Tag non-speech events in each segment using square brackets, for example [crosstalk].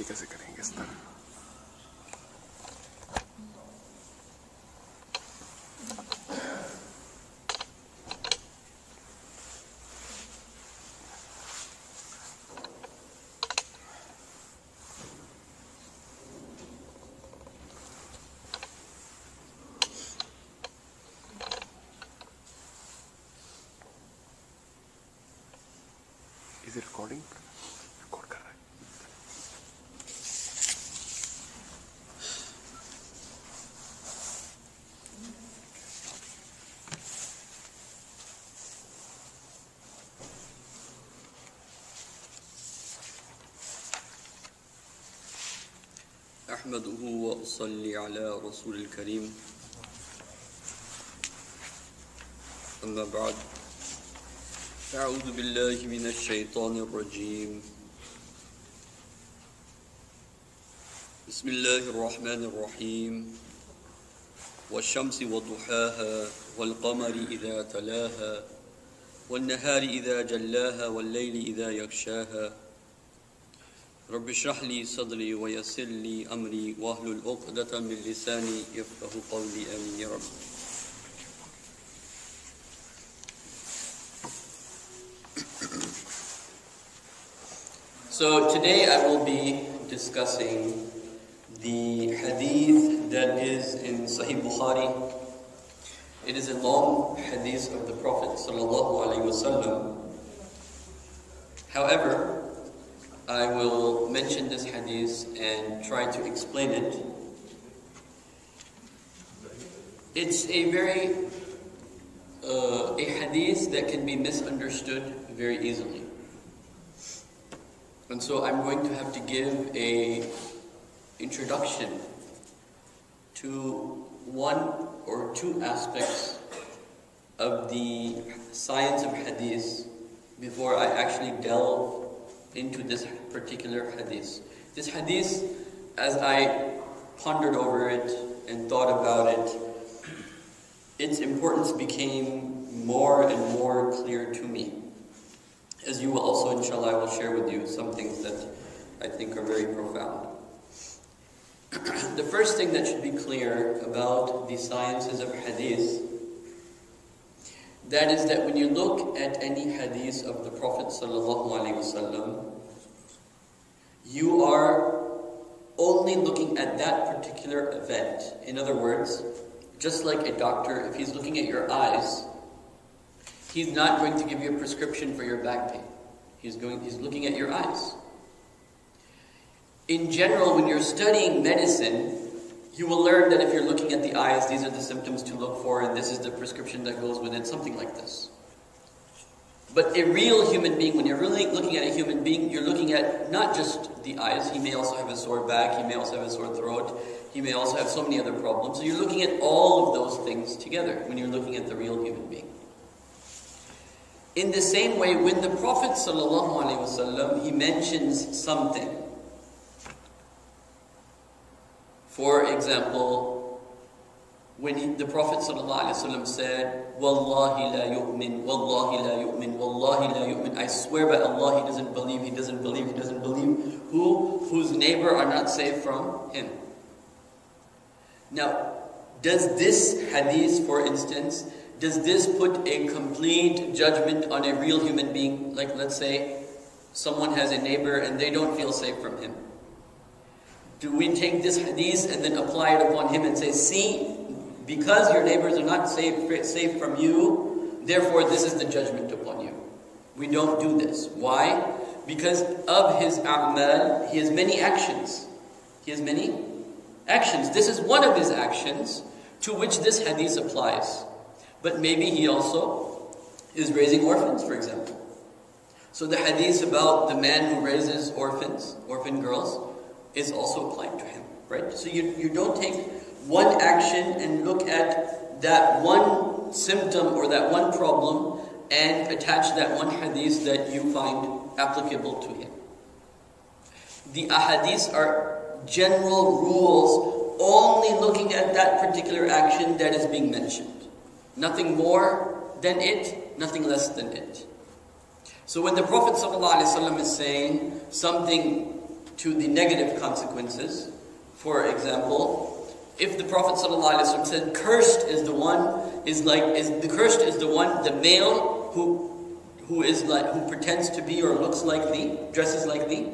chicas se creen que están. Is it recording? أحمده وأصلي على رسول الكريم. أما بعد أعوذ بالله من الشيطان الرجيم. بسم الله الرحمن الرحيم. والشمس وضحاها والقمر إذا تلاها والنهار إذا جلاها والليل إذا يغشاها رب اشرح لي صدري ويسر لي أمري واحلل عقدة من لساني يفقه قولي آمين يا رب So today I will be discussing the hadith that is in Sahih Bukhari. It is a long hadith of the Prophet sallallahu alaihi wasallam. However, I will mention this hadith and try to explain it. It's a very uh, a hadith that can be misunderstood very easily. And so I'm going to have to give a introduction to one or two aspects of the science of hadith before I actually delve into this particular hadith. This hadith, as I pondered over it and thought about it, its importance became more and more clear to me. As you will also, inshallah, I will share with you some things that I think are very profound. [clears throat] the first thing that should be clear about the sciences of hadith that is that when you look at any hadith of the Prophet sallallahu alaihi wasallam, you are only looking at that particular event. In other words, just like a doctor, if he's looking at your eyes, he's not going to give you a prescription for your back pain. He's going he's looking at your eyes. In general, when you're studying medicine, you will learn that if you're looking at the eyes, these are the symptoms to look for, and this is the prescription that goes with it, something like this. But a real human being, when you're really looking at a human being, you're looking at not just the eyes, he may also have a sore back, he may also have a sore throat, he may also have so many other problems. So you're looking at all of those things together when you're looking at the real human being. In the same way, when the Prophet ﷺ, he mentions something, for example, when he, the Prophet ﷺ said, Wallahi la yu'min, Wallahi la yu'min, Wallahi la yu'min, I swear by Allah, he doesn't believe, he doesn't believe, he doesn't believe, who, whose neighbor are not safe from him. Now, does this hadith, for instance, does this put a complete judgment on a real human being? Like, let's say, someone has a neighbor and they don't feel safe from him. Do we take this hadith and then apply it upon him and say, see, because your neighbors are not safe, safe from you, therefore this is the judgment upon you. We don't do this. Why? Because of his a'mal, he has many actions. He has many actions. This is one of his actions to which this hadith applies. But maybe he also is raising orphans, for example. So the hadith about the man who raises orphans, orphan girls, is also applied to him, right? So you, you don't take one action and look at that one symptom or that one problem and attach that one hadith that you find applicable to him. The ahadith are general rules only looking at that particular action that is being mentioned. Nothing more than it, nothing less than it. So when the Prophet ﷺ is saying something to the negative consequences. For example, if the Prophet said, "Cursed is the one is like is the cursed is the one the male who who is like who pretends to be or looks like the dresses like the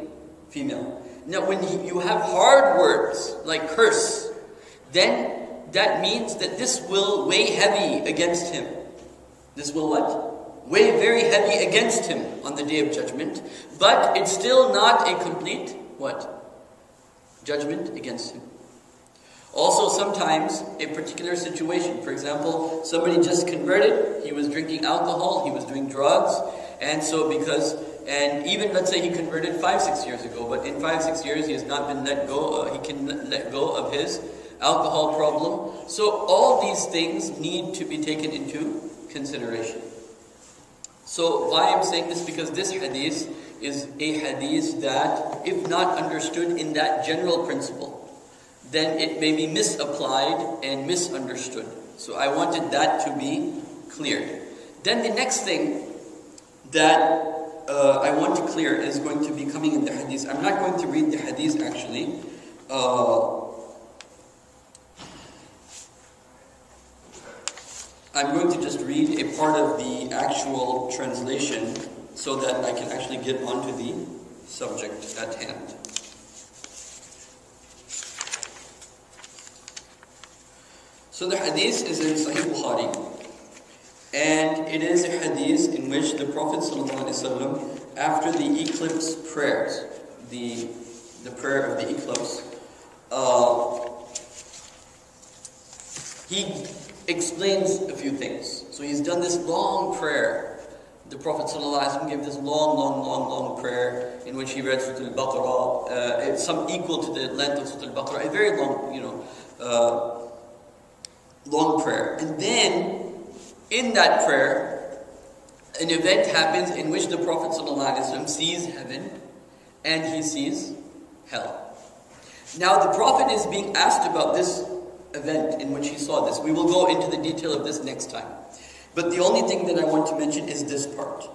female." Now, when you have hard words like curse, then that means that this will weigh heavy against him. This will what? Weigh very heavy against him on the day of judgment. But it's still not a complete what? Judgment against him. Also, sometimes a particular situation, for example, somebody just converted, he was drinking alcohol, he was doing drugs, and so because, and even let's say he converted five, six years ago, but in five, six years he has not been let go, uh, he can let go of his alcohol problem. So all these things need to be taken into consideration. So why I'm saying this? Because this hadith is a hadith that, if not understood in that general principle, then it may be misapplied and misunderstood. So I wanted that to be cleared. Then the next thing that uh, I want to clear is going to be coming in the hadith. I'm not going to read the hadith actually. Uh, I'm going to just read a part of the actual translation so that I can actually get onto the subject at hand. So the hadith is in Sahih Bukhari, and it is a hadith in which the Prophet ﷺ, after the eclipse prayers, the, the prayer of the eclipse, uh, he explains a few things. So he's done this long prayer. The Prophet ﷺ gave this long, long, long, long prayer in which he read Surah Al-Baqarah, uh, some equal to the length of Surah Al-Baqarah, a very long, you know, uh, long prayer. And then, in that prayer, an event happens in which the Prophet sees heaven and he sees hell. Now, the Prophet is being asked about this event in which he saw this. We will go into the detail of this next time. But the only thing that I want to mention is this part.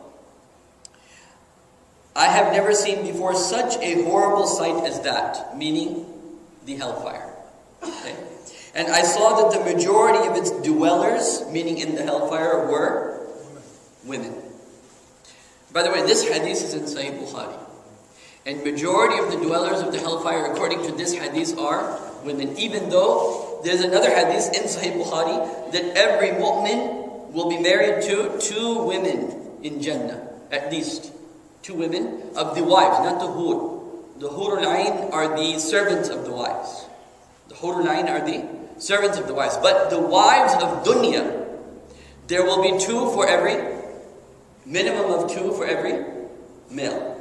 I have never seen before such a horrible sight as that, meaning the hellfire. Okay? And I saw that the majority of its dwellers, meaning in the hellfire, were women. By the way, this hadith is in Sahih Bukhari. And majority of the dwellers of the hellfire, according to this hadith, are women. Even though there's another hadith in Sahih Bukhari that every mu'min will be married to two women in Jannah, at least. Two women of the wives, not the hur. The hurul ain are the servants of the wives. The hurul ain are the servants of the wives. But the wives of dunya, there will be two for every, minimum of two for every male.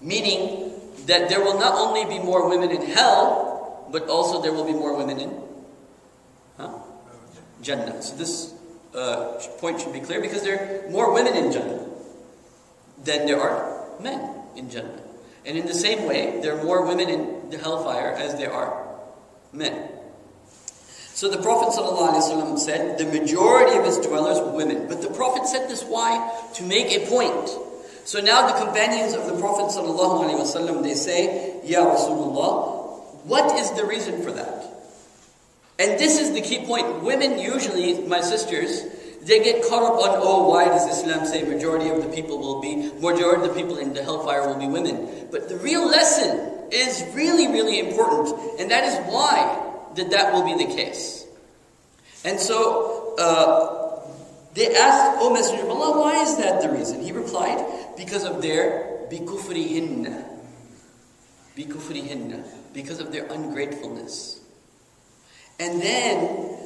Meaning that there will not only be more women in hell, but also there will be more women in huh? Jannah. So this uh, point should be clear because there are more women in Jannah than there are men in Jannah. And in the same way, there are more women in the hellfire as there are men. So the Prophet ﷺ said, the majority of his dwellers were women. But the Prophet said this why? To make a point. So now the companions of the Prophet ﷺ, they say, Ya Rasulullah, what is the reason for that? And this is the key point. Women usually, my sisters, they get caught up on, oh, why does Islam say majority of the people will be, majority of the people in the hellfire will be women? But the real lesson is really, really important. And that is why that that will be the case. And so, uh, they asked, O Messenger of Allah, why is that the reason? He replied, because of their bikufrihinna. Bikufrihinna. Because of their ungratefulness. And then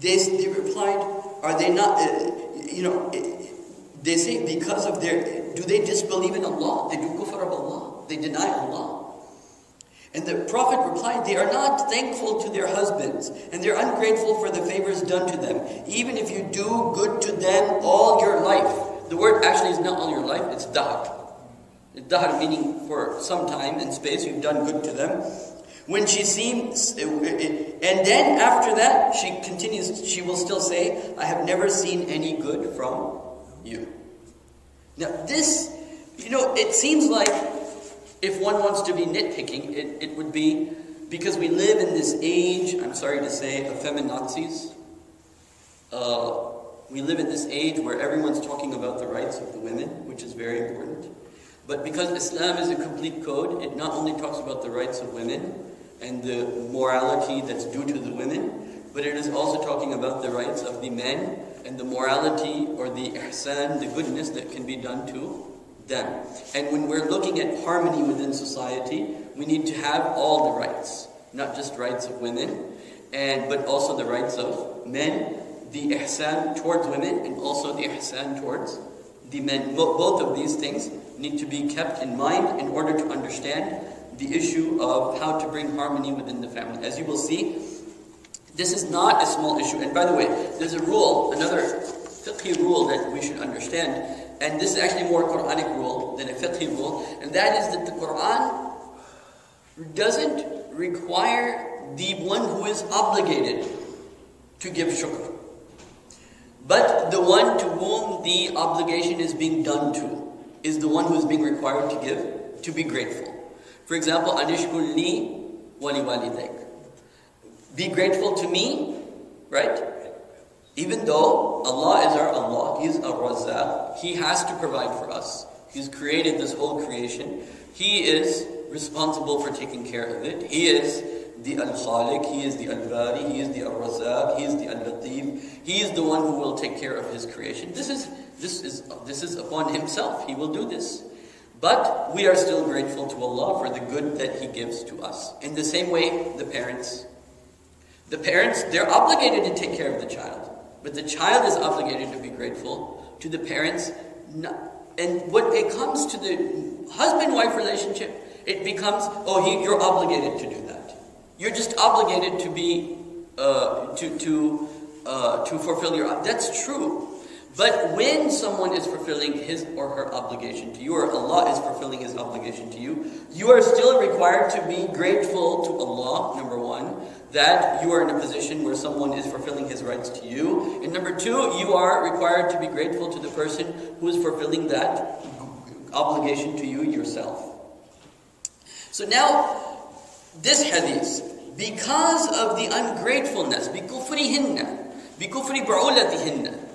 they, they replied, Are they not, uh, you know, they say because of their, do they disbelieve in Allah? They do kufr of Allah. They deny Allah. And the Prophet replied, They are not thankful to their husbands, and they're ungrateful for the favors done to them, even if you do good to them all your life. The word actually is not all your life, it's dahr. Dahr meaning for some time and space you've done good to them. When she seems, and then after that, she continues, she will still say, I have never seen any good from you. Now, this, you know, it seems like if one wants to be nitpicking, it, it would be because we live in this age, I'm sorry to say, of feminazis. Uh, we live in this age where everyone's talking about the rights of the women, which is very important. But because Islam is a complete code, it not only talks about the rights of women and the morality that's due to the women, but it is also talking about the rights of the men and the morality or the ihsan, the goodness that can be done to them. And when we're looking at harmony within society, we need to have all the rights, not just rights of women, and but also the rights of men, the ihsan towards women, and also the ihsan towards the men. Both of these things need to be kept in mind in order to understand the issue of how to bring harmony within the family. As you will see, this is not a small issue. And by the way, there's a rule, another fiqh rule that we should understand, and this is actually more Quranic rule than a fiqh rule, and that is that the Quran doesn't require the one who is obligated to give shukr. But the one to whom the obligation is being done to is the one who is being required to give, to be grateful. For example, anishkul li wali walidayk. Be grateful to me, right? Even though Allah is our Allah, He is our Razzaq, He has to provide for us. He's created this whole creation. He is responsible for taking care of it. He is the Al-Khaliq, He is the Al-Bari, He is the Al-Razzaq, He is the Al-Latif. He is the one who will take care of His creation. This is, this is, this is upon Himself. He will do this. But we are still grateful to Allah for the good that He gives to us. In the same way, the parents. The parents, they're obligated to take care of the child. But the child is obligated to be grateful to the parents. And when it comes to the husband-wife relationship, it becomes, oh, he, you're obligated to do that. You're just obligated to be, uh, to, to, uh, to fulfill your, that's true. But when someone is fulfilling his or her obligation to you, or Allah is fulfilling his obligation to you, you are still required to be grateful to Allah, number one, that you are in a position where someone is fulfilling his rights to you. And number two, you are required to be grateful to the person who is fulfilling that obligation to you yourself. So now, this hadith, because of the ungratefulness, بِكُفْرِهِنَّ بِكُفْرِ بَعُولَتِهِنَّ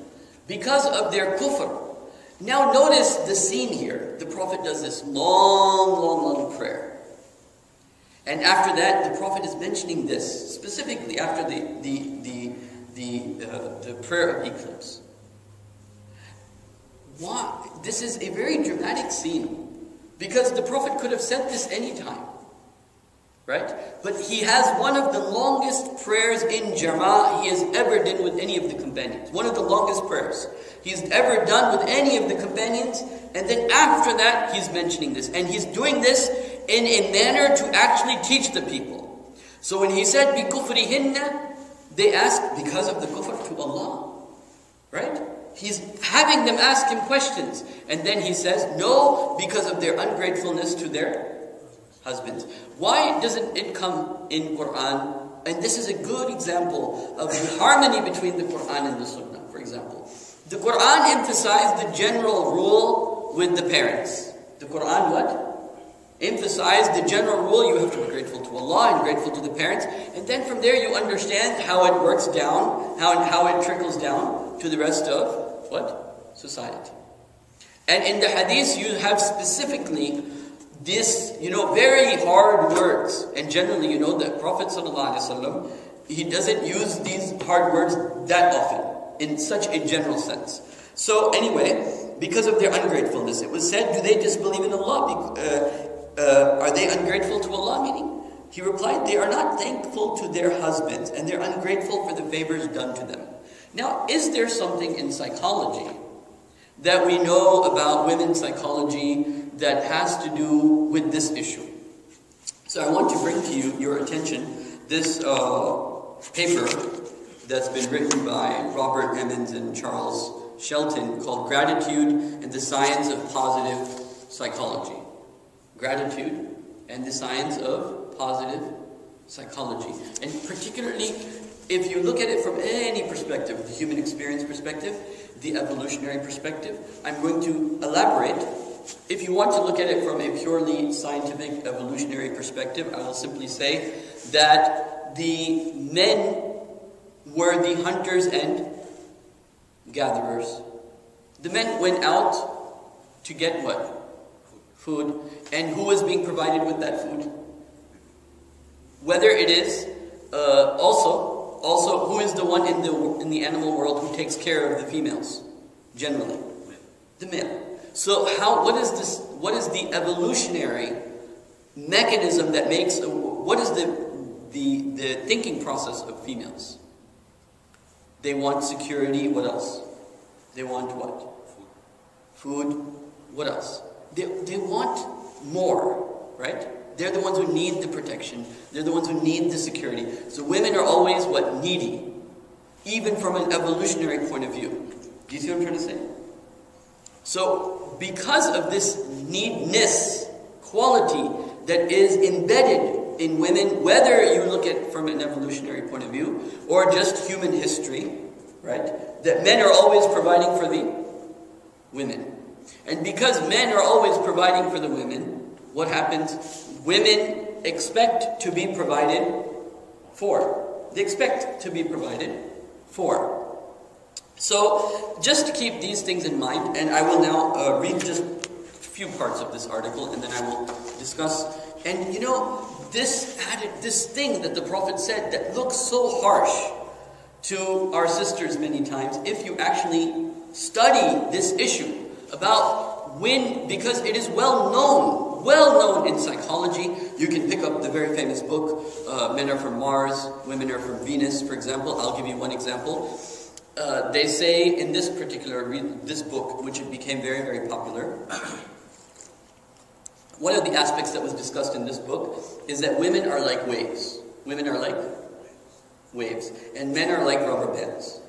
because of their kufr. Now notice the scene here. The Prophet does this long, long, long prayer. And after that, the Prophet is mentioning this, specifically after the, the, the, the, uh, the prayer of eclipse. Why? This is a very dramatic scene. Because the Prophet could have said this anytime. Right? But he has one of the longest prayers in Jama'ah he has ever done with any of the companions. One of the longest prayers he's ever done with any of the companions. And then after that, he's mentioning this. And he's doing this in a manner to actually teach the people. So when he said, بِكُفْرِهِنَّ they asked because of the kufr to Allah. Right? He's having them ask him questions. And then he says, no, because of their ungratefulness to their husbands. Why doesn't it come in Quran? And this is a good example of the harmony between the Quran and the Sunnah, for example. The Quran emphasized the general rule with the parents. The Quran what? Emphasized the general rule, you have to be grateful to Allah and grateful to the parents. And then from there you understand how it works down, how, how it trickles down to the rest of what? Society. And in the hadith you have specifically this, you know, very hard words. And generally, you know, the Prophet ﷺ, he doesn't use these hard words that often, in such a general sense. So anyway, because of their ungratefulness, it was said, do they disbelieve in Allah? Uh, uh, are they ungrateful to Allah? Meaning, he replied, they are not thankful to their husbands, and they're ungrateful for the favors done to them. Now, is there something in psychology that we know about women's psychology that has to do with this issue. So I want to bring to you your attention this uh, paper that's been written by Robert Emmons and Charles Shelton called Gratitude and the Science of Positive Psychology. Gratitude and the Science of Positive Psychology. And particularly, if you look at it from any perspective, the human experience perspective, the evolutionary perspective, I'm going to elaborate if you want to look at it from a purely scientific evolutionary perspective, I will simply say that the men were the hunters and gatherers. The men went out to get what? Food. And who was being provided with that food? Whether it is uh, also, also who is the one in the in the animal world who takes care of the females, generally, the male. So how? What is this? What is the evolutionary mechanism that makes? What is the the the thinking process of females? They want security. What else? They want what? Food. Food, What else? They, they want more, right? They're the ones who need the protection. They're the ones who need the security. So women are always what? Needy. Even from an evolutionary point of view. Do you see what I'm trying to say? So, because of this needness quality that is embedded in women, whether you look at from an evolutionary point of view or just human history, right? That men are always providing for the women. And because men are always providing for the women, what happens? Women expect to be provided for. They expect to be provided for. So, just to keep these things in mind, and I will now uh, read just a few parts of this article, and then I will discuss. And you know, this added this thing that the Prophet said that looks so harsh to our sisters many times, if you actually study this issue about when, because it is well known, well known in psychology. You can pick up the very famous book, uh, Men Are From Mars, Women Are From Venus, for example. I'll give you one example. Uh, they say in this particular, this book, which became very, very popular, [clears throat] one of the aspects that was discussed in this book is that women are like waves. Women are like waves. And men are like rubber bands.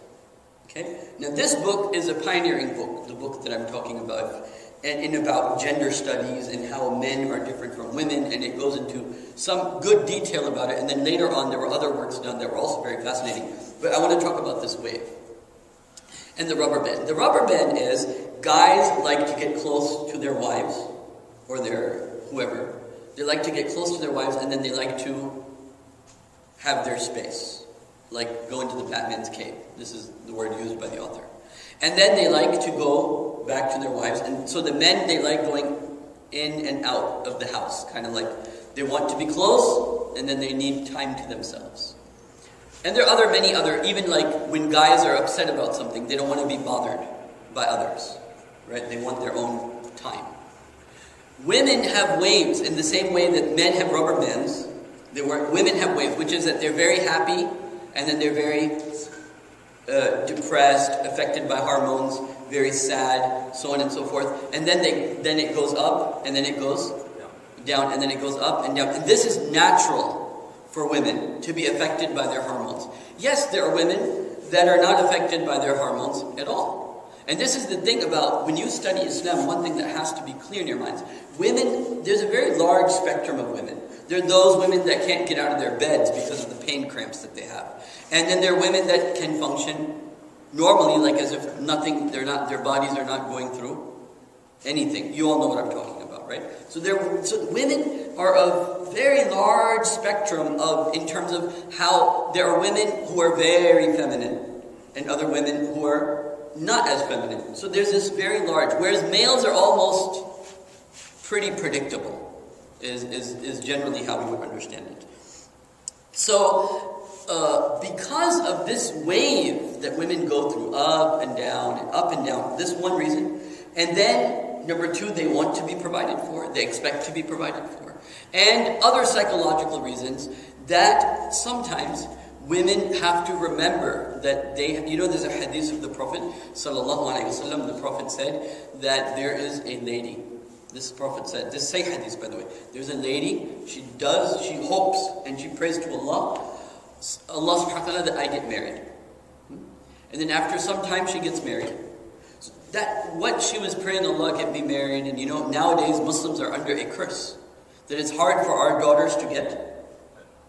Okay? Now, this book is a pioneering book, the book that I'm talking about, and in about gender studies and how men are different from women, and it goes into some good detail about it. And then later on, there were other works done that were also very fascinating. But I want to talk about this wave and the rubber band. The rubber band is guys like to get close to their wives or their whoever. They like to get close to their wives, and then they like to have their space like go into the Batman's cave. This is the word used by the author. And then they like to go back to their wives. And so the men, they like going in and out of the house, kind of like they want to be close, and then they need time to themselves. And there are other, many other, even like when guys are upset about something, they don't want to be bothered by others, right? They want their own time. Women have waves in the same way that men have rubber bands. They work, women have waves, which is that they're very happy and then they're very uh, depressed, affected by hormones, very sad, so on and so forth. And then they then it goes up, and then it goes down, and then it goes up and down. And this is natural for women to be affected by their hormones. Yes, there are women that are not affected by their hormones at all. And this is the thing about when you study Islam, one thing that has to be clear in your minds. Women, there's a very large spectrum of women. There are those women that can't get out of their beds because of the pain cramps that they have. And then there are women that can function normally, like as if nothing, they're not, their bodies are not going through anything. You all know what I'm talking about, right? So there, so women are a very large spectrum of, in terms of how there are women who are very feminine, and other women who are not as feminine. So there's this very large, whereas males are almost pretty predictable, is, is, is generally how we would understand it. So, uh, because of this wave that women go through, up and down and up and down, this one reason, and then number two, they want to be provided for, they expect to be provided for, and other psychological reasons that sometimes women have to remember that they, you know, there's a hadith of the Prophet, wasallam. The Prophet said that there is a lady this Prophet said, this same hadith by the way, there's a lady, she does, she hopes and she prays to Allah, Allah subhanahu wa ta'ala that I get married. Hmm? And then after some time she gets married. That what she was praying Allah get me married, and you know, nowadays Muslims are under a curse. That it's hard for our daughters to get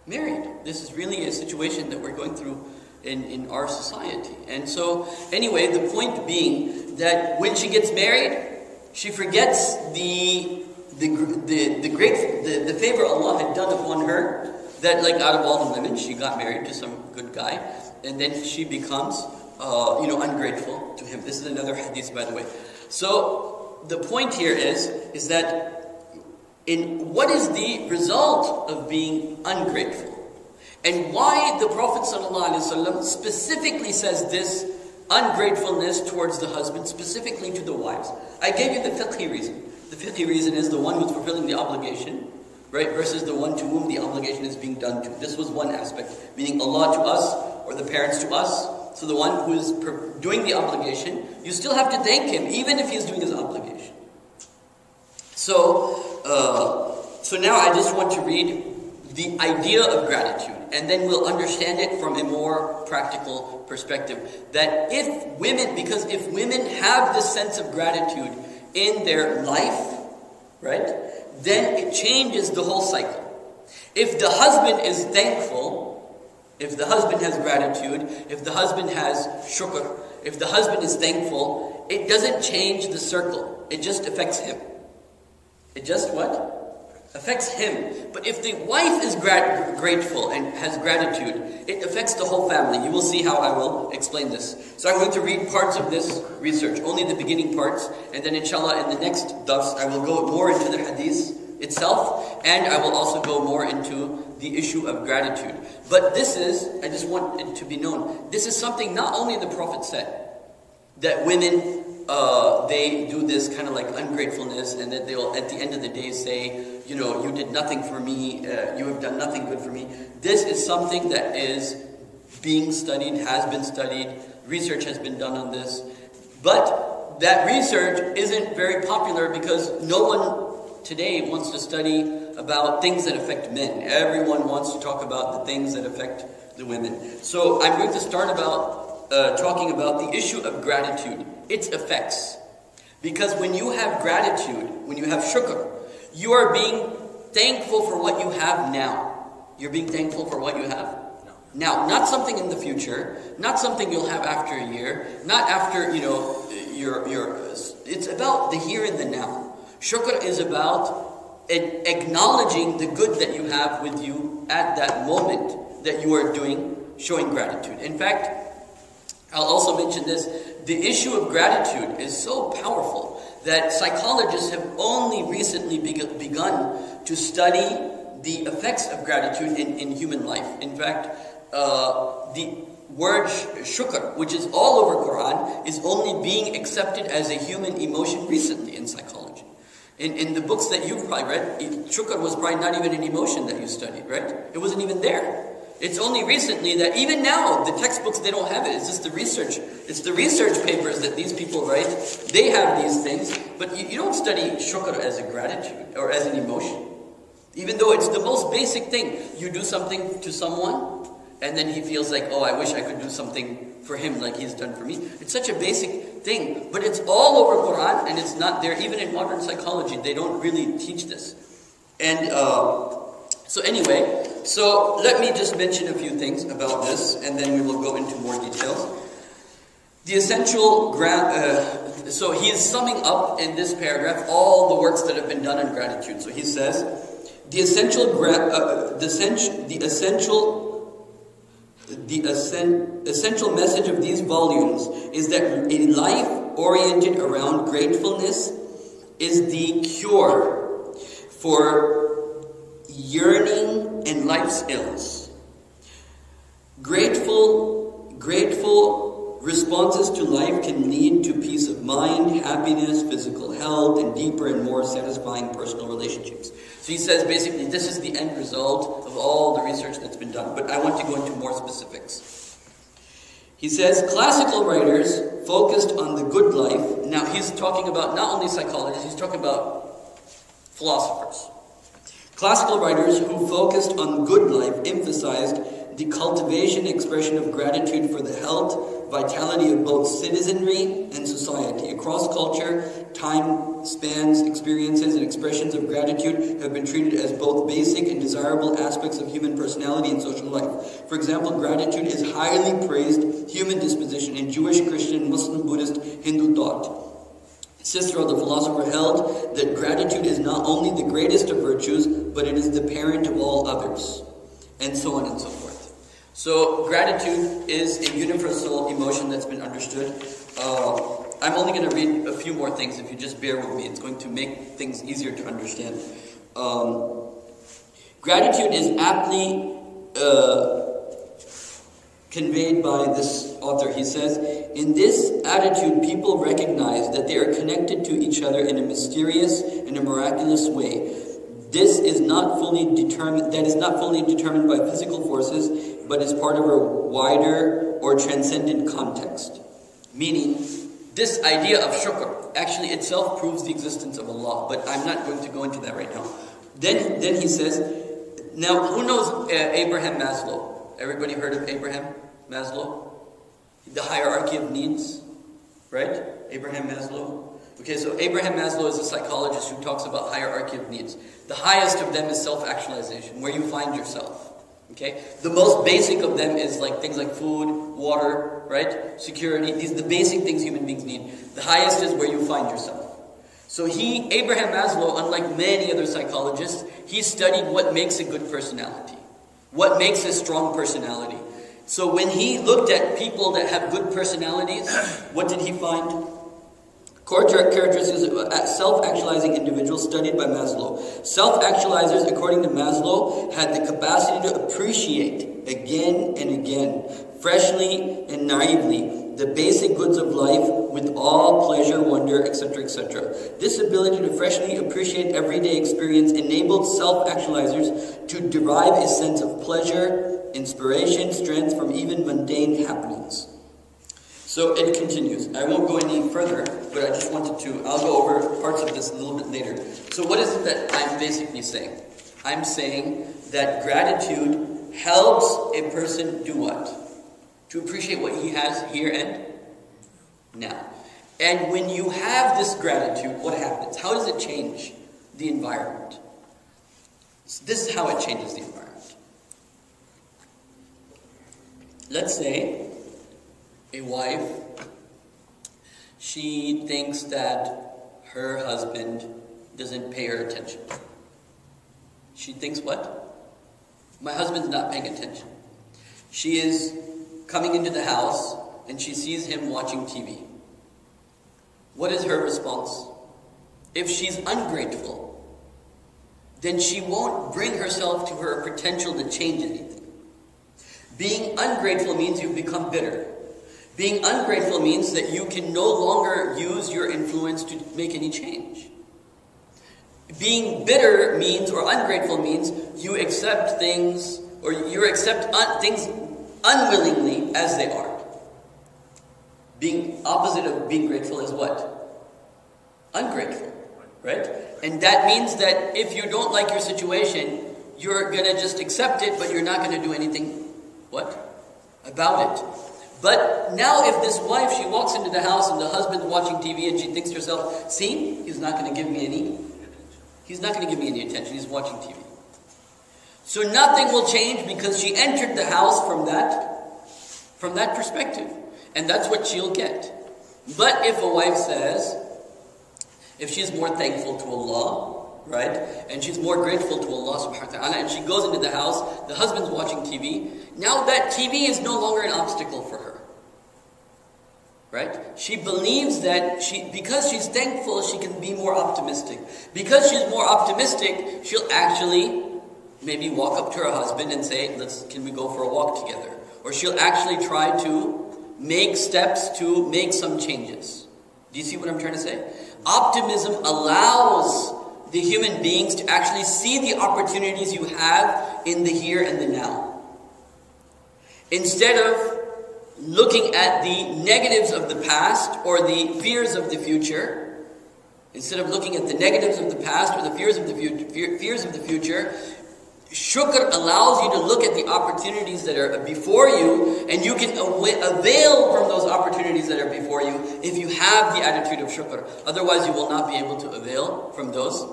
married. This is really a situation that we're going through in, in our society. And so, anyway, the point being that when she gets married, She forgets the the the, the great the, the favor Allah had done upon her that like out of all the women she got married to some good guy and then she becomes uh, you know ungrateful to him. This is another hadith by the way. So the point here is is that in what is the result of being ungrateful? And why the Prophet ﷺ specifically says this ungratefulness towards the husband, specifically to the wives. I gave you the fiqhi reason. The fiqhi reason is the one who's fulfilling the obligation, right, versus the one to whom the obligation is being done to. This was one aspect, meaning Allah to us or the parents to us. So the one who is doing the obligation, you still have to thank him, even if he's doing his obligation. So, uh, so now I just want to read the idea of gratitude, and then we'll understand it from a more practical perspective. That if women, because if women have this sense of gratitude in their life, right, then it changes the whole cycle. If the husband is thankful, if the husband has gratitude, if the husband has shukr, if the husband is thankful, it doesn't change the circle. It just affects him. It just what? Affects him. But if the wife is grat- grateful and has gratitude, it affects the whole family. You will see how I will explain this. So I'm going to read parts of this research, only the beginning parts, and then inshallah in the next dars I will go more into the hadith itself, and I will also go more into the issue of gratitude. But this is, I just want it to be known, this is something not only the Prophet said, that women uh, they do this kind of like ungratefulness, and that they'll at the end of the day say, you know, you did nothing for me, uh, you have done nothing good for me. This is something that is being studied, has been studied, research has been done on this, but that research isn't very popular because no one today wants to study about things that affect men. Everyone wants to talk about the things that affect the women. So I'm going to start about uh, talking about the issue of gratitude its effects. Because when you have gratitude, when you have shukr, you are being thankful for what you have now. You're being thankful for what you have now. Not something in the future, not something you'll have after a year, not after, you know, your, your, it's about the here and the now. Shukr is about acknowledging the good that you have with you at that moment that you are doing, showing gratitude. In fact, I'll also mention this the issue of gratitude is so powerful that psychologists have only recently begun to study the effects of gratitude in, in human life. In fact, uh, the word shukr, which is all over Quran, is only being accepted as a human emotion recently in psychology. In, in the books that you've probably read, shukr was probably not even an emotion that you studied, right? It wasn't even there. It's only recently that even now, the textbooks, they don't have it. It's just the research. It's the research papers that these people write. They have these things. But you, you don't study shukr as a gratitude or as an emotion. Even though it's the most basic thing. You do something to someone, and then he feels like, oh, I wish I could do something for him like he's done for me. It's such a basic thing. But it's all over Quran, and it's not there. Even in modern psychology, they don't really teach this. And uh, so anyway, so let me just mention a few things about this, and then we will go into more details. The essential, gra- uh, so he is summing up in this paragraph all the works that have been done in gratitude. So he says, the essential, gra- uh, the, essential, the essential, the essential message of these volumes is that a life oriented around gratefulness is the cure for yearning and life's ills. Grateful, grateful responses to life can lead to peace of mind, happiness, physical health, and deeper and more satisfying personal relationships. So he says basically this is the end result of all the research that's been done, but I want to go into more specifics. He says classical writers focused on the good life. Now he's talking about not only psychologists, he's talking about philosophers. Classical writers who focused on good life emphasized the cultivation expression of gratitude for the health, vitality of both citizenry and society. Across culture, time spans, experiences, and expressions of gratitude have been treated as both basic and desirable aspects of human personality and social life. For example, gratitude is highly praised human disposition in Jewish, Christian, Muslim, Buddhist, Hindu thought. Cicero, the philosopher, held that gratitude is not only the greatest of virtues, but it is the parent of all others, and so on and so forth. So, gratitude is a universal emotion that's been understood. Uh, I'm only going to read a few more things if you just bear with me. It's going to make things easier to understand. Um, gratitude is aptly uh, conveyed by this author. He says, In this attitude, people recognize that they are connected to each other in a mysterious and a miraculous way. This is not fully determined, that is not fully determined by physical forces, but is part of a wider or transcendent context. Meaning, this idea of shukr actually itself proves the existence of Allah, but I'm not going to go into that right now. Then, then he says, now who knows uh, Abraham Maslow? Everybody heard of Abraham? Maslow? The hierarchy of needs, right? Abraham Maslow. Okay, so Abraham Maslow is a psychologist who talks about hierarchy of needs. The highest of them is self-actualization, where you find yourself. Okay? The most basic of them is like things like food, water, right? Security. These are the basic things human beings need. The highest is where you find yourself. So he, Abraham Maslow, unlike many other psychologists, he studied what makes a good personality. What makes a strong personality. So when he looked at people that have good personalities, [clears throat] what did he find? Core characteristics of self-actualizing individuals studied by Maslow. Self-actualizers, according to Maslow, had the capacity to appreciate again and again, freshly and naively, the basic goods of life with all pleasure, wonder, etc., etc. This ability to freshly appreciate everyday experience enabled self-actualizers to derive a sense of pleasure, inspiration, strength from even mundane happenings. So it continues. I won't go any further, but I just wanted to, I'll go over parts of this a little bit later. So what is it that I'm basically saying? I'm saying that gratitude helps a person do what? To appreciate what he has here and now. And when you have this gratitude, what happens? How does it change the environment? So this is how it changes the environment. Let's say a wife, she thinks that her husband doesn't pay her attention. She thinks what? My husband's not paying attention. She is coming into the house and she sees him watching TV. What is her response? If she's ungrateful, then she won't bring herself to her potential to change anything. Being ungrateful means you've become bitter. Being ungrateful means that you can no longer use your influence to make any change. Being bitter means, or ungrateful means, you accept things, or you accept un- things unwillingly as they are. Being opposite of being grateful is what? Ungrateful, right? And that means that if you don't like your situation, you're gonna just accept it, but you're not gonna do anything, what? About it. But now, if this wife, she walks into the house and the husband's watching TV and she thinks to herself, see, he's not going to give me any, he's not going to give me any attention, he's watching TV. So nothing will change because she entered the house from that, from that perspective. And that's what she'll get. But if a wife says, if she's more thankful to Allah, right? And she's more grateful to Allah subhanahu wa ta'ala, and she goes into the house, the husband's watching TV, now that TV is no longer an obstacle for her. Right? She believes that she because she's thankful, she can be more optimistic. Because she's more optimistic, she'll actually maybe walk up to her husband and say, Let's can we go for a walk together? Or she'll actually try to make steps to make some changes. Do you see what I'm trying to say? Optimism allows the human beings to actually see the opportunities you have in the here and the now. Instead of looking at the negatives of the past or the fears of the future, instead of looking at the negatives of the past or the fears of the future, fears of the future, shukr allows you to look at the opportunities that are before you, and you can avail from those opportunities that are before you if you have the attitude of shukr. Otherwise, you will not be able to avail from those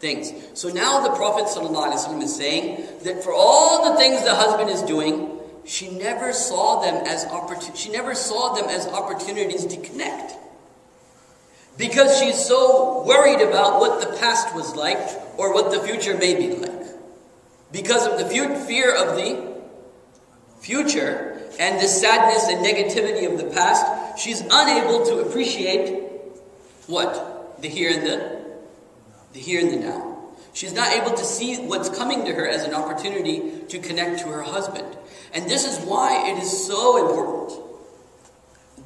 things. So now the Prophet ﷺ is saying that for all the things the husband is doing, she never saw them as opportun- she never saw them as opportunities to connect. because she's so worried about what the past was like or what the future may be like. Because of the fear of the future and the sadness and negativity of the past, she's unable to appreciate what? The here and the the here and the now. She's not able to see what's coming to her as an opportunity to connect to her husband. And this is why it is so important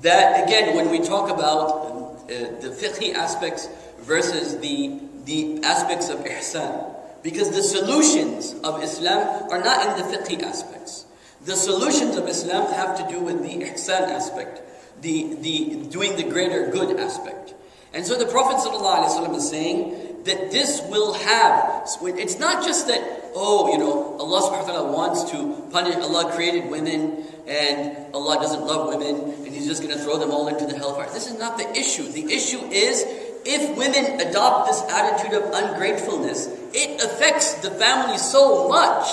that, again, when we talk about uh, the fiqhi aspects versus the, the aspects of ihsan, because the solutions of Islam are not in the fiqhi aspects. The solutions of Islam have to do with the ihsan aspect, the, the doing the greater good aspect. And so the Prophet ﷺ is saying that this will have, it's not just that, oh, you know, Allah subhanahu wa ta'ala wants to punish, Allah created women and Allah doesn't love women and He's just going to throw them all into the hellfire. This is not the issue. The issue is if women adopt this attitude of ungratefulness, it affects the family so much.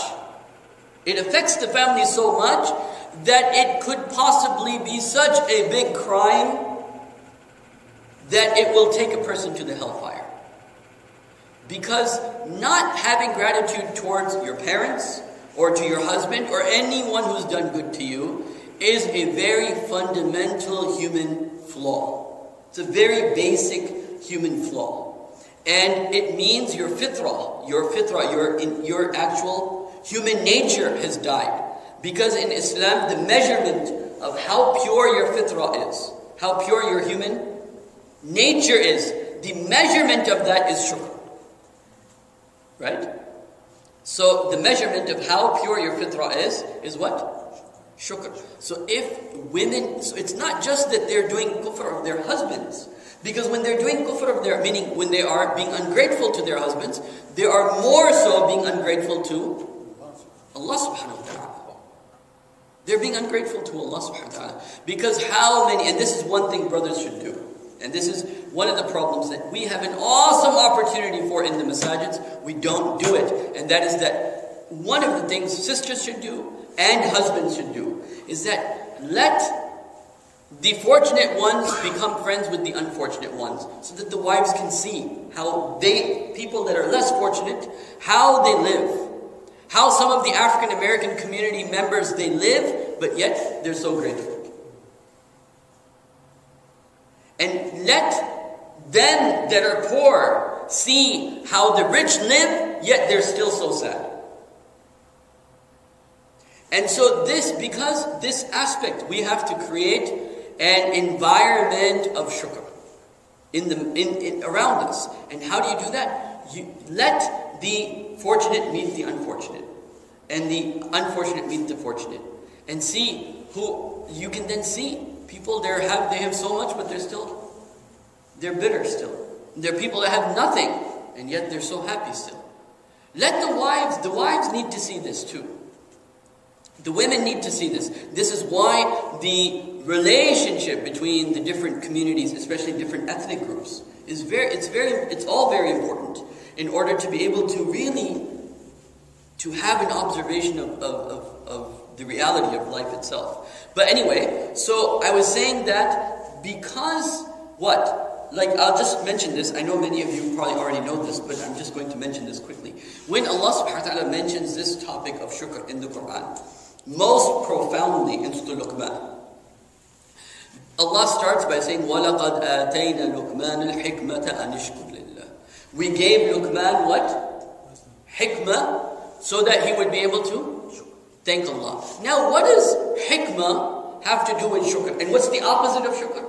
It affects the family so much that it could possibly be such a big crime that it will take a person to the hellfire. Because not having gratitude towards your parents or to your husband or anyone who's done good to you is a very fundamental human flaw. It's a very basic human flaw. And it means your fitrah, your fitrah, your, in, your actual human nature has died. Because in Islam, the measurement of how pure your fitrah is, how pure your human nature is, the measurement of that is shukr. Right? So the measurement of how pure your fitrah is, is what? Shukr. So if women, so it's not just that they're doing kufr of their husbands. Because when they're doing kufr of their, meaning when they are being ungrateful to their husbands, they are more so being ungrateful to Allah subhanahu wa ta'ala. They're being ungrateful to Allah subhanahu wa ta'ala. Because how many, and this is one thing brothers should do. And this is one of the problems that we have an awesome opportunity for in the masajids. We don't do it. And that is that one of the things sisters should do and husbands should do is that let the fortunate ones become friends with the unfortunate ones so that the wives can see how they, people that are less fortunate, how they live. How some of the African American community members they live, but yet they're so grateful. And let them that are poor see how the rich live, yet they're still so sad. And so this, because this aspect, we have to create an environment of shukr in the, in, in, around us. And how do you do that? You let the fortunate meet the unfortunate, and the unfortunate meet the fortunate, and see who you can then see People there have they have so much, but they're still they're bitter still. They're people that have nothing, and yet they're so happy still. Let the wives, the wives need to see this too. The women need to see this. This is why the relationship between the different communities, especially different ethnic groups, is very it's very it's all very important in order to be able to really to have an observation of, of, of, of the reality of life itself. But anyway, so I was saying that because what? Like, I'll just mention this. I know many of you probably already know this, but I'm just going to mention this quickly. When Allah subhanahu wa ta'ala mentions this topic of shukr in the Quran, most profoundly in Surah Luqman, Allah starts by saying, وَلَقَدْ آتَيْنَا لُقْمَانَ الْحِكْمَةَ أَنِ لِلَّهِ We gave Luqman what? Hikmah, so that he would be able to Thank Allah. Now, what does hikmah have to do with shukr? And what's the opposite of shukr?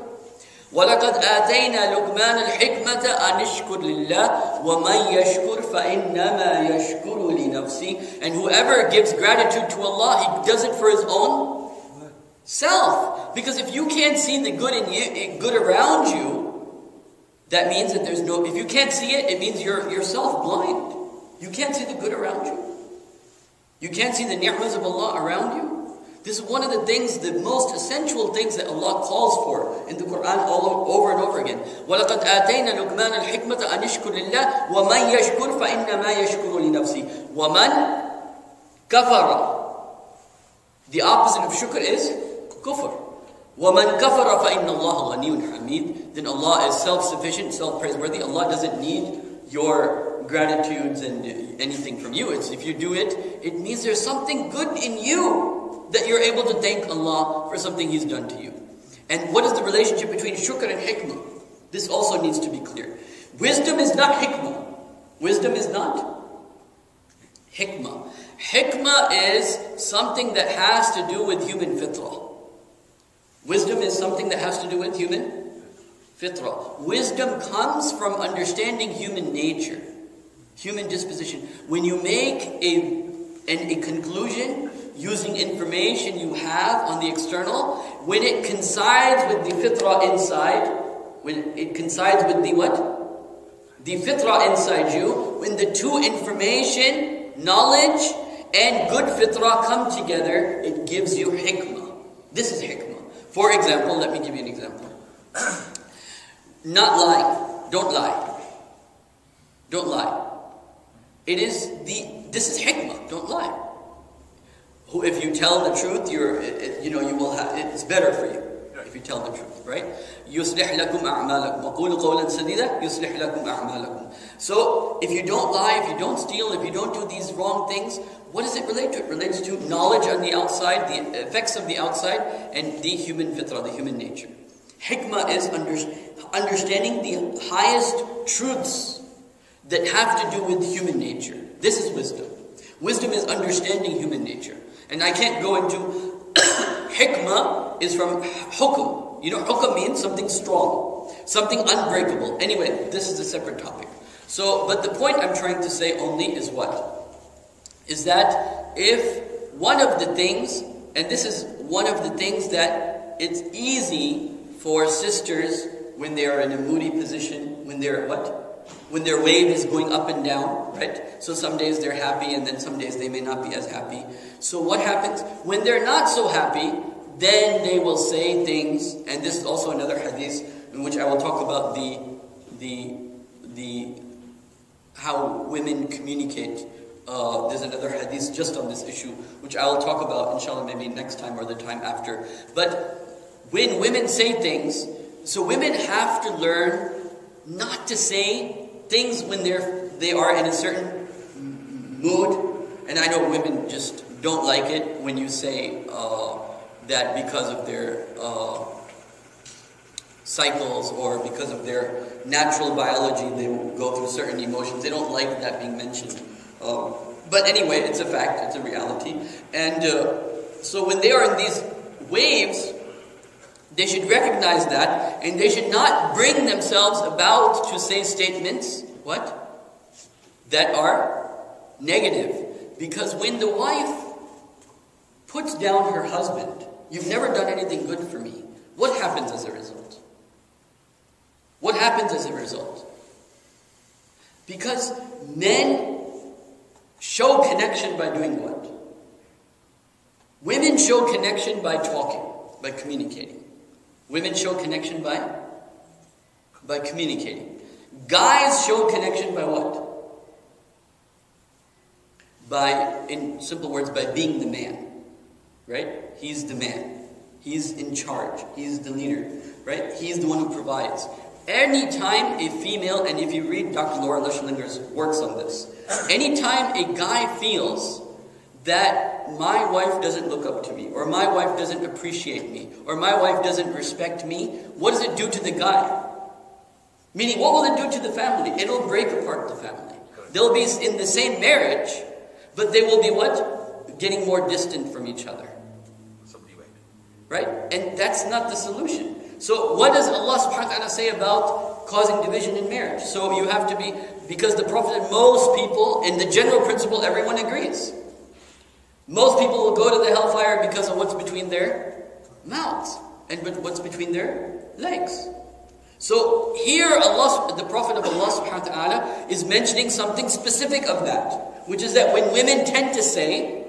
وَلَقَدْ آتَيْنَا لُقْمَانَ الْحِكْمَةَ أَنِ اشْكُرْ لِلَّهِ وَمَنْ يَشْكُرْ فَإِنَّمَا يَشْكُرُ لِنَفْسِهِ And whoever gives gratitude to Allah, he does it for his own self. Because if you can't see the good in you, good around you, that means that there's no, if you can't see it, it means you're yourself blind. You can't see the good around you. You can't see the ni'mas of Allah around you. This is one of the things, the most essential things that Allah calls for in the Quran all over and over again. وَلَقَدْ آتَيْنَا لُقْمَانَ الْحِكْمَةَ أَنِ اشْكُرْ لِلَّهِ وَمَنْ يَشْكُرْ فَإِنَّمَا يَشْكُرُ لِنَفْسِهِ وَمَنْ كَفَرَ The opposite of shukr is kufr. وَمَنْ كَفَرَ فَإِنَّ اللَّهَ غَنِيٌّ حَمِيدٌ Then Allah is self-sufficient, self-praiseworthy. Allah doesn't need your gratitudes and anything from you. It's if you do it, it means there's something good in you that you're able to thank Allah for something He's done to you. And what is the relationship between shukr and hikmah? This also needs to be clear. Wisdom is not hikmah. Wisdom is not hikmah. Hikmah is something that has to do with human fitrah. Wisdom is something that has to do with human fitrah. Wisdom comes from understanding human nature, human disposition. When you make a, an, a conclusion using information you have on the external, when it coincides with the fitrah inside, when it coincides with the what? The fitrah inside you, when the two information, knowledge, and good fitrah come together, it gives you hikmah. This is hikmah. For example, let me give you an example. [clears throat] Not lying. Don't lie. Don't lie. It is the, this is hikmah. Don't lie if you tell the truth, you're, it, you know, you will have, it's better for you if you tell the truth, right? يُصْلِحْ لَكُمْ أَعْمَالَكُمْ وَقُولُ قَوْلًا سَدِيدًا يُصْلِحْ لَكُمْ أَعْمَالَكُمْ So, if you don't lie, if you don't steal, if you don't do these wrong things, what does it relate to? It relates to knowledge on the outside, the effects of the outside, and the human fitrah, the human nature. Hikmah is under, understanding the highest truths that have to do with human nature. This is wisdom. Wisdom is understanding human nature. And I can't go into [coughs] hikmah is from hukum. You know, hukum means something strong, something unbreakable. Anyway, this is a separate topic. So, but the point I'm trying to say only is what? Is that if one of the things, and this is one of the things that it's easy for sisters when they are in a moody position, when they're what? When their wave is going up and down, right? So some days they're happy and then some days they may not be as happy. So what happens? When they're not so happy, then they will say things, and this is also another hadith in which I will talk about the, the, the, how women communicate. Uh, there's another hadith just on this issue, which I will talk about, inshallah, maybe next time or the time after. But when women say things, so women have to learn not to say things when they're they are in a certain mood. And I know women just don't like it when you say uh, that because of their uh, cycles or because of their natural biology, they go through certain emotions. They don't like that being mentioned. Um, but anyway, it's a fact, it's a reality. And uh, so when they are in these waves, they should recognize that, and they should not bring themselves about to say statements, what? That are negative. Because when the wife puts down her husband, you've never done anything good for me, what happens as a result? What happens as a result? Because men show connection by doing what? Women show connection by talking, by communicating. Women show connection by? By communicating. Guys show connection by what? By, in simple words, by being the man. Right? He's the man. He's in charge. He's the leader. Right? He's the one who provides. Anytime a female, and if you read Dr. Laura Schlessinger's works on this, anytime a guy feels that my wife doesn't look up to me, or my wife doesn't appreciate me, or my wife doesn't respect me, what does it do to the guy? Meaning, what will it do to the family? It'll break apart the family. They'll be in the same marriage, but they will be what? Getting more distant from each other. Right? And that's not the solution. So, what does Allah subhanahu wa ta'ala say about causing division in marriage? So, you have to be, because the Prophet and most people, in the general principle, everyone agrees. Most people will go to the hellfire because of what's between their mouths and what's between their legs. So here Allah, the Prophet of Allah subhanahu wa ta'ala is mentioning something specific of that, which is that when women tend to say,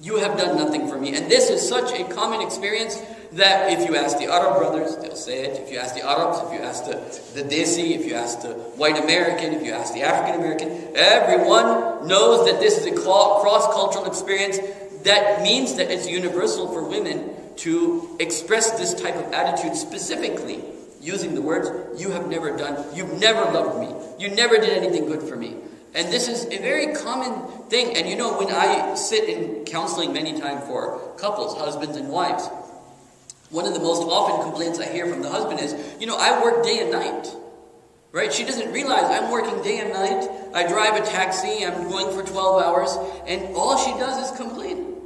you have done nothing for me. And this is such a common experience that if you ask the Arab brothers, they'll say it. If you ask the Arabs, if you ask the, the Desi, if you ask the white American, if you ask the African American, everyone knows that this is a cross-cultural experience that means that it's universal for women to express this type of attitude specifically using the words, You have never done, you've never loved me, you never did anything good for me. And this is a very common thing. And you know, when I sit in counseling many times for couples, husbands and wives, one of the most often complaints I hear from the husband is, you know, I work day and night. Right? She doesn't realize I'm working day and night. I drive a taxi, I'm going for 12 hours, and all she does is complain.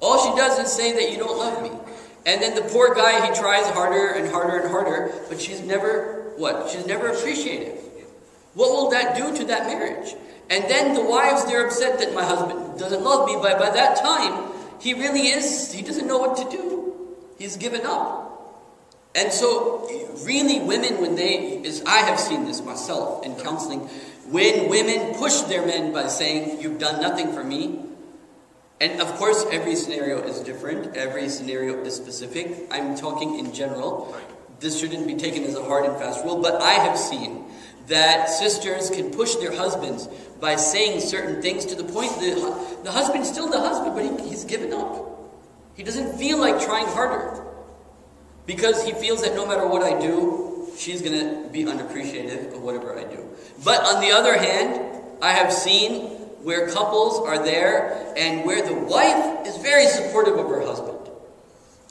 All she does is say that you don't love me. And then the poor guy, he tries harder and harder and harder, but she's never, what? She's never appreciative. What will that do to that marriage? And then the wives, they're upset that my husband doesn't love me, but by that time, he really is, he doesn't know what to do. He's given up. And so, really, women, when they, as I have seen this myself in counseling, when women push their men by saying, You've done nothing for me, and of course, every scenario is different, every scenario is specific. I'm talking in general. This shouldn't be taken as a hard and fast rule, but I have seen that sisters can push their husbands by saying certain things to the point that the husband's still the husband, but he, he's given up. He doesn't feel like trying harder because he feels that no matter what I do, she's going to be unappreciative of whatever I do. But on the other hand, I have seen where couples are there and where the wife is very supportive of her husband.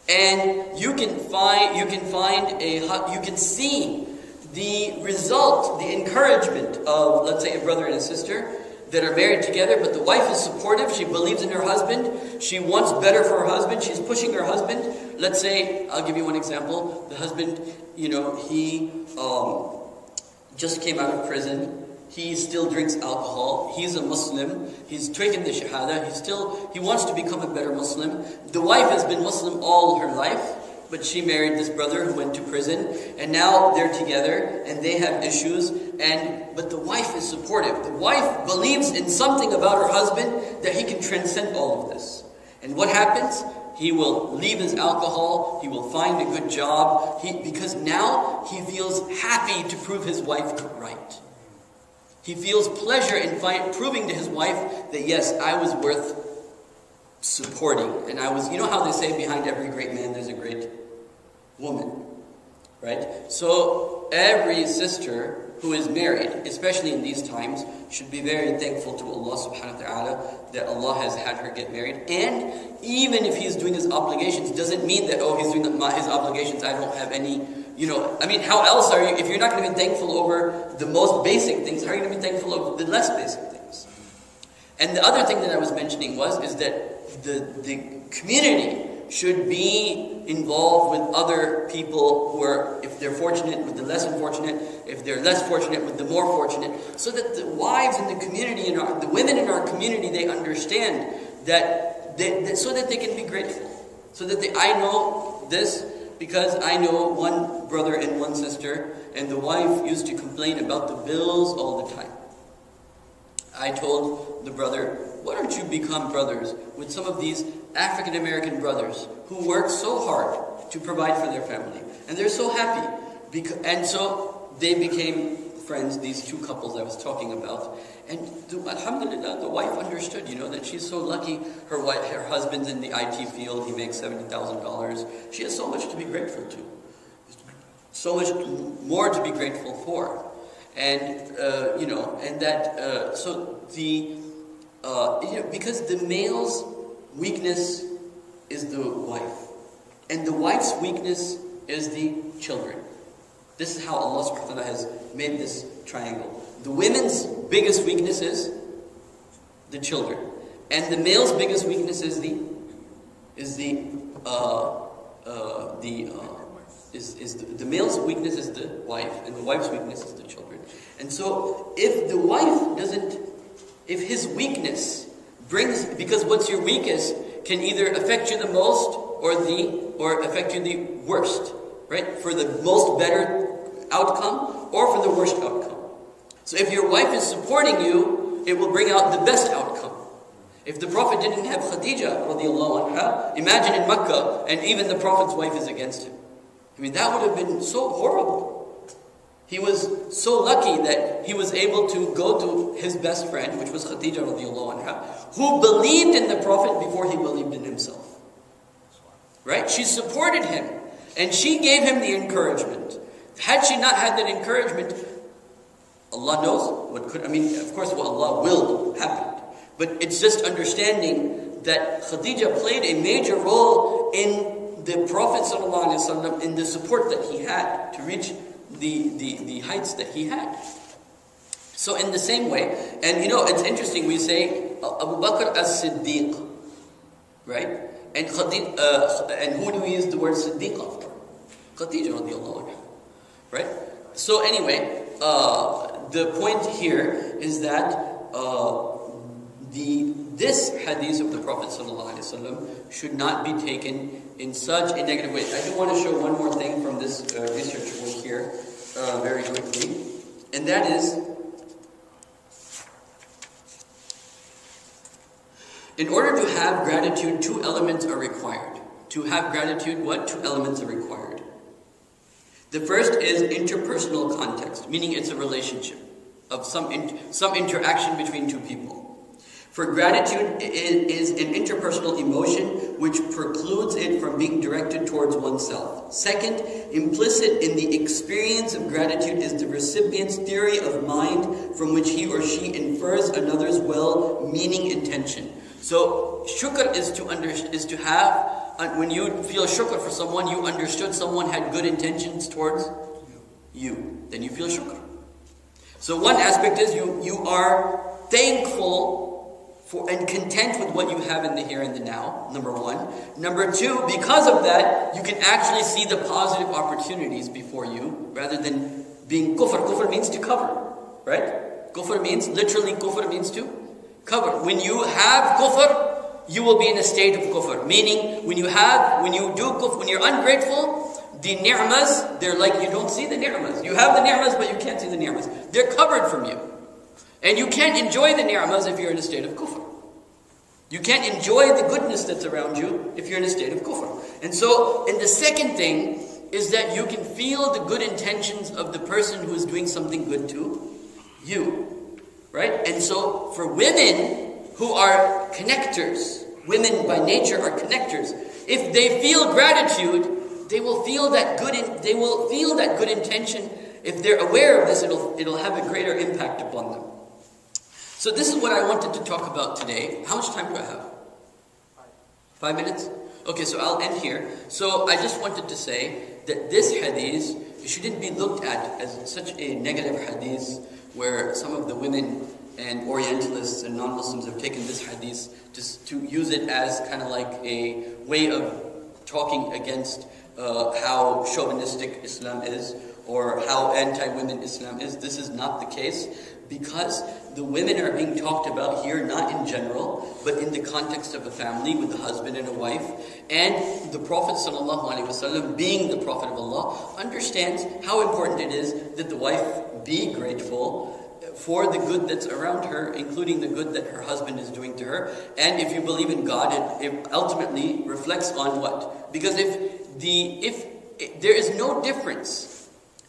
And you can find you can find a you can see the result, the encouragement of let's say a brother and a sister that are married together, but the wife is supportive, she believes in her husband, she wants better for her husband, she's pushing her husband. Let's say, I'll give you one example. The husband, you know, he um, just came out of prison he still drinks alcohol. He's a Muslim. He's taken the Shahada. He still he wants to become a better Muslim. The wife has been Muslim all her life, but she married this brother who went to prison, and now they're together and they have issues. And but the wife is supportive. The wife believes in something about her husband that he can transcend all of this. And what happens? He will leave his alcohol. He will find a good job. He, because now he feels happy to prove his wife right. He feels pleasure in proving to his wife that, yes, I was worth supporting. And I was, you know how they say behind every great man there's a great woman, right? So every sister who is married, especially in these times, should be very thankful to Allah subhanahu wa ta'ala that Allah has had her get married. And even if he's doing his obligations, doesn't mean that, oh, he's doing his obligations, I don't have any you know, I mean, how else are you, if you're not going to be thankful over the most basic things, how are you going to be thankful over the less basic things? And the other thing that I was mentioning was, is that the, the community should be involved with other people who are, if they're fortunate, with the less unfortunate, if they're less fortunate, with the more fortunate, so that the wives in the community, and the women in our community, they understand that, they, that, so that they can be grateful. So that they, I know this, because I know one brother and one sister, and the wife used to complain about the bills all the time. I told the brother, why don't you become brothers with some of these African American brothers who work so hard to provide for their family? And they're so happy. And so they became friends, these two couples I was talking about. And the, alhamdulillah, the wife understood, you know, that she's so lucky. Her wife, her husband's in the IT field. He makes $70,000. She has so much to be grateful to. So much more to be grateful for. And, uh, you know, and that, uh, so the, uh, you know, because the male's weakness is the wife. And the wife's weakness is the children. This is how Allah subhanahu wa ta'ala has made this triangle. The women's biggest weakness is the children. And the male's biggest weakness is the is the uh, uh, the uh, is, is the, the male's weakness is the wife, and the wife's weakness is the children. And so, if the wife doesn't, if his weakness brings, because what's your weakest can either affect you the most or the or affect you the worst, right? For the most better outcome or for the worst outcome. So if your wife is supporting you, it will bring out the best outcome. If the Prophet didn't have Khadija, anha, imagine in Mecca, and even the Prophet's wife is against him. I mean, that would have been so horrible. He was so lucky that he was able to go to his best friend, which was Khadija anha, who believed in the Prophet before he believed in himself. Right? She supported him. And she gave him the encouragement. Had she not had that encouragement, Allah knows what could, I mean, of course, what Allah willed happened. But it's just understanding that Khadija played a major role in the Prophet in the support that he had to reach the, the, the heights that he had. So in the same way, and you know, it's interesting, we say Abu Bakr as-Siddiq, right? And, Khadij, uh, and who do we use the word Siddiq for? Khadija radiallahu anha, right? So anyway, uh, the point here is that uh, the this hadith of the Prophet ﷺ should not be taken in such a negative way. I do want to show one more thing from this uh, research work here, uh, very quickly, and that is In order to have gratitude, two elements are required. To have gratitude, what? Two elements are required. The first is interpersonal context, meaning it's a relationship of some, in, some interaction between two people. For gratitude is an interpersonal emotion which precludes it from being directed towards oneself. Second, implicit in the experience of gratitude is the recipient's theory of mind from which he or she infers another's well-meaning intention. So shukr is to under, is to have when you feel shukr for someone, you understood someone had good intentions towards you. Then you feel shukr. So one aspect is you you are thankful for and content with what you have in the here and the now. Number one. Number two, because of that, you can actually see the positive opportunities before you rather than being kufr. Kufr means to cover, right? Kufr means literally kufr means to cover. When you have kufr, you will be in a state of kufr. Meaning, when you have, when you do kufr, when you're ungrateful, the ni'mas, they're like you don't see the ni'mas. You have the ni'mas, but you can't see the ni'mas. They're covered from you. And you can't enjoy the ni'mas if you're in a state of kufr. You can't enjoy the goodness that's around you if you're in a state of kufr. And so, and the second thing is that you can feel the good intentions of the person who is doing something good to you. Right? And so for women who are connectors, women by nature are connectors, if they feel gratitude, they will feel that good in, they will feel that good intention. If they're aware of this, it'll it'll have a greater impact upon them. So this is what I wanted to talk about today. How much time do I have? Five minutes? Okay, so I'll end here. So I just wanted to say that this hadith shouldn't be looked at as such a negative hadith where some of the women and Orientalists and non-Muslims have taken this hadith to, to use it as kind of like a way of talking against uh, how chauvinistic Islam is or how anti-women Islam is. This is not the case because the women are being talked about here not in general, but in the context of a family with a husband and a wife. And the Prophet ﷺ, being the Prophet of Allah, understands how important it is that the wife be grateful for the good that's around her, including the good that her husband is doing to her. And if you believe in God, it, it ultimately reflects on what? Because if the if, if there is no difference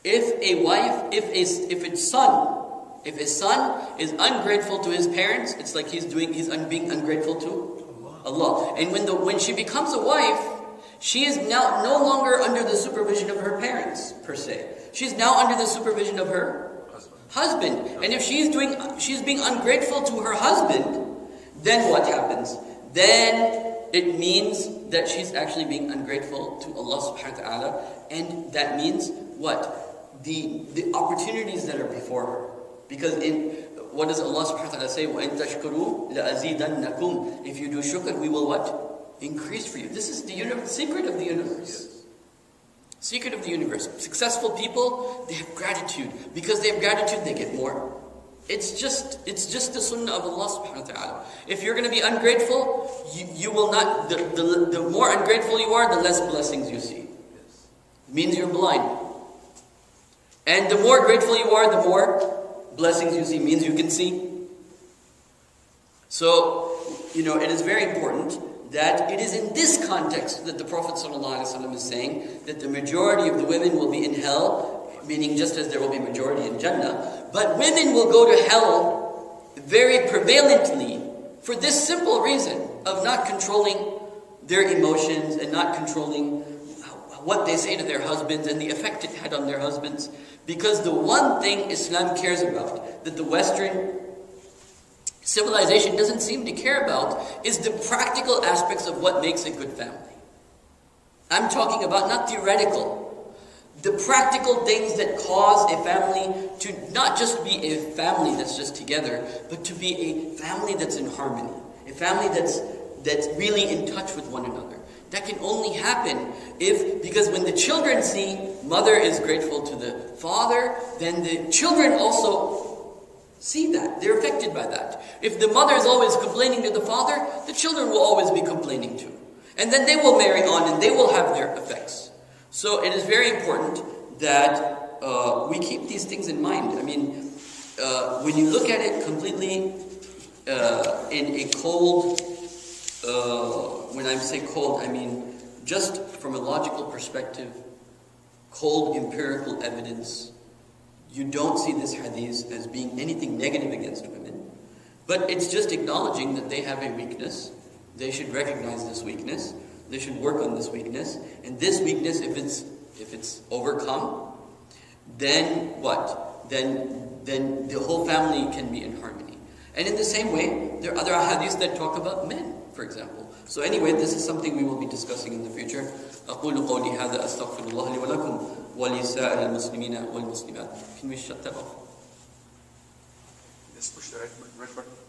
if a wife, if a if a son, if his son is ungrateful to his parents, it's like he's doing he's un, being ungrateful to Allah. And when the when she becomes a wife, she is now no longer under the supervision of her parents per se. She's now under the supervision of her husband. And if she's doing she's being ungrateful to her husband, then what happens? Then it means that she's actually being ungrateful to Allah subhanahu wa ta'ala. And that means what? The the opportunities that are before her. Because in what does Allah subhanahu wa ta'ala say? وَإِن تَشْكُرُوا لَأَزِيدَنَّكُمْ If you do shukr, we will what? Increase for you. This is the universe, secret of the universe. Secret of the universe. Successful people, they have gratitude. Because they have gratitude, they get more. It's just, it's just the sunnah of Allah subhanahu wa ta'ala. If you're going to be ungrateful, you, you will not, the, the, the more ungrateful you are, the less blessings you see. It means you're blind. And the more grateful you are, the more blessings you see, means you can see. So, you know, it is very important that it is in this context that the Prophet ﷺ is saying that the majority of the women will be in hell, meaning just as there will be majority in Jannah, but women will go to hell very prevalently for this simple reason of not controlling their emotions and not controlling what they say to their husbands and the effect it had on their husbands. Because the one thing Islam cares about, that the Western civilization doesn't seem to care about, is the practical aspects of what makes a good family. I'm talking about not theoretical. The practical things that cause a family to not just be a family that's just together, but to be a family that's in harmony. A family that's, that's really in touch with one another. That can only happen if, because when the children see mother is grateful to the father, then the children also see that. They're affected by that. If the mother is always complaining to the father, the children will always be complaining too. And then they will marry on and they will have their effects. So it is very important that uh, we keep these things in mind. I mean, uh, when you look at it completely uh, in a cold, uh, when I say cold, I mean just from a logical perspective, cold empirical evidence, you don't see this hadith as being anything negative against women. But it's just acknowledging that they have a weakness. They should recognize this weakness. They should work on this weakness. And this weakness, if it's if it's overcome, then what? Then then the whole family can be in harmony. And in the same way, there are other hadiths that talk about men for example. So anyway, this is something we will be discussing in the future. أقول قولي هذا أستغفر الله لي ولكم ولسائر المسلمين والمسلمات. Can we shut that off? Just push the right, right button. Yeah.